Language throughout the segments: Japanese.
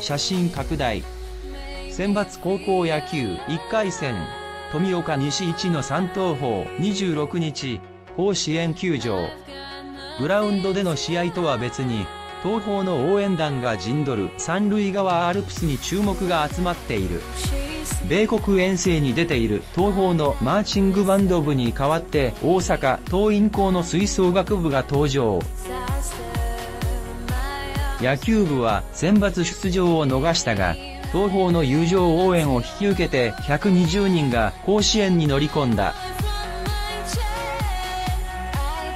写真拡大。選抜高校野球1回戦富岡西一の三等砲26日甲子園球場。グラウンドでの試合とは別に東邦の応援団が陣取る三塁側アルプスに注目が集まっている。米国遠征に出ている東邦のマーチングバンド部に代わって大阪桐蔭校の吹奏楽部が登場。野球部は選抜出場を逃したが東邦の友情応援を引き受けて120人が甲子園に乗り込んだ。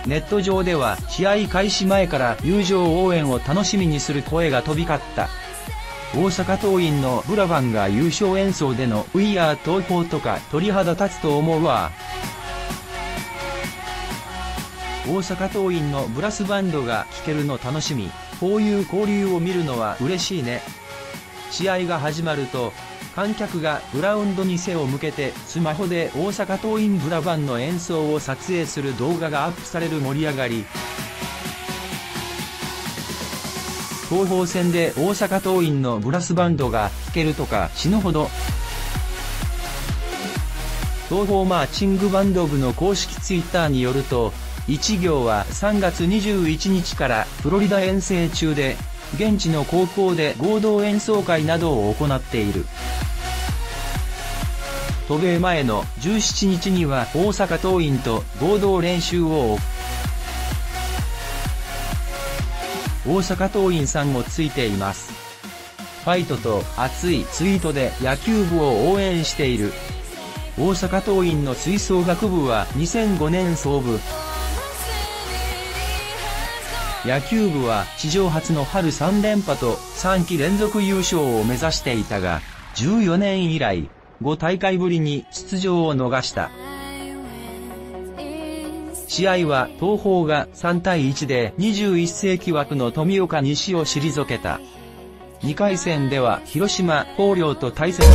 ネット上では試合開始前から友情応援を楽しみにする声が飛び交った。大阪桐蔭のブラバンが優勝演奏での「We Are 東邦」とか鳥肌立つと思うわ。大阪桐蔭のブラスバンドが聴けるの楽しみ。こういう交流を見るのは嬉しいね。試合が始まると観客がグラウンドに背を向けてスマホで大阪桐蔭ブラバンの演奏を撮影する動画がアップされる盛り上がり。東方戦で大阪桐蔭のブラスバンドが聴けるとか死ぬほど。東方マーチングバンド部の公式ツイッターによると1行は3月21日からフロリダ遠征中で現地の高校で合同演奏会などを行っている。渡米前の17日には大阪桐蔭と合同練習を行大阪桐蔭さんもついています。ファイトと熱いツイートで野球部を応援している。大阪桐蔭の吹奏楽部は2005年創部野球部は史上初の春3連覇と3期連続優勝を目指していたが14年以来5大会ぶりに出場を逃した。試合は東方が3対1で21世紀枠の富岡西を退けた。2回戦では広島、広陵と対戦。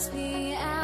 must be out.